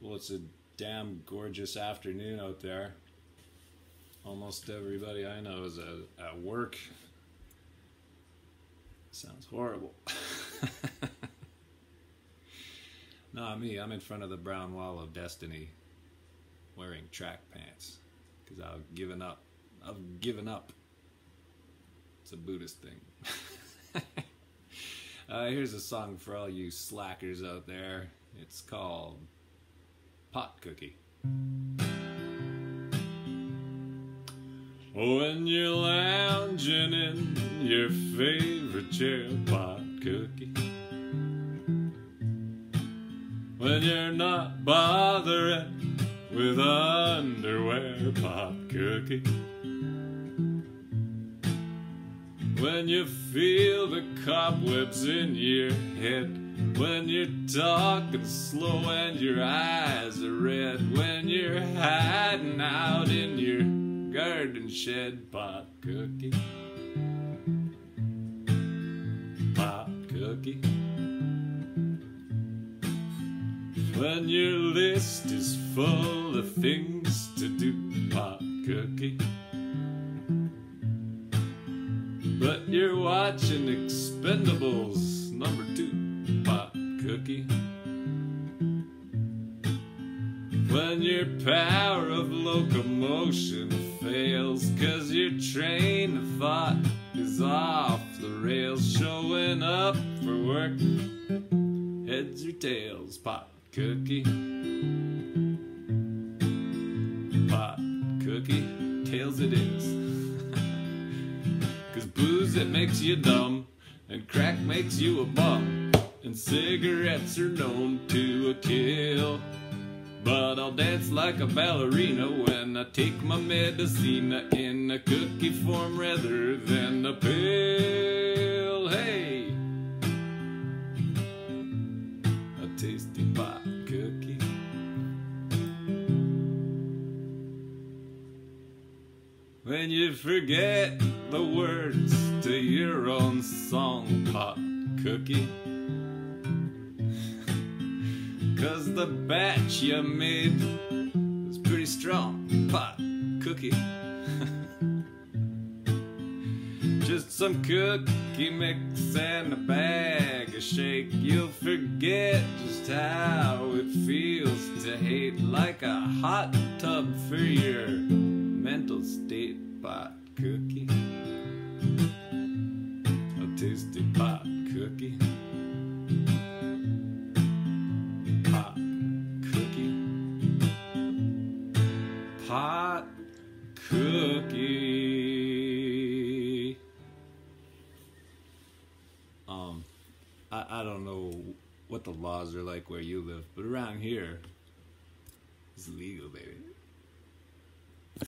Well, it's a damn gorgeous afternoon out there. Almost everybody I know is at, at work. Sounds horrible. Not me. I'm in front of the brown wall of destiny wearing track pants because I've given up. I've given up. It's a Buddhist thing. uh, here's a song for all you slackers out there. It's called Pot Cookie. When you're lounging in your favorite chair, pot cookie. When you're not bothering with underwear, pot cookie. When you feel the cobwebs in your head when you're talking slow and your eyes are red When you're hiding out in your garden shed Pot cookie. Pot cookie. When your list is full of things to do Pot cookie. But you're watching Expendables your power of locomotion fails, cause your train of thought is off the rails, showing up for work, heads or tails, pot cookie. Pot cookie, tails it is. cause booze it makes you dumb, and crack makes you a bum and cigarettes are known to a kill. But I'll dance like a ballerina when I take my medicina in a cookie form rather than a pill. Hey, a tasty pot cookie. When you forget the words to your own song, pot cookie. Cause the batch you made was pretty strong. Pot cookie. Just some cookie mix and a bag of shake. You'll forget just how it feels to hate like a hot tub for your mental state. Pot cookie. A tasty pot cookie. Cookie. Um, I, I don't know what the laws are like where you live, but around here, it's legal, baby.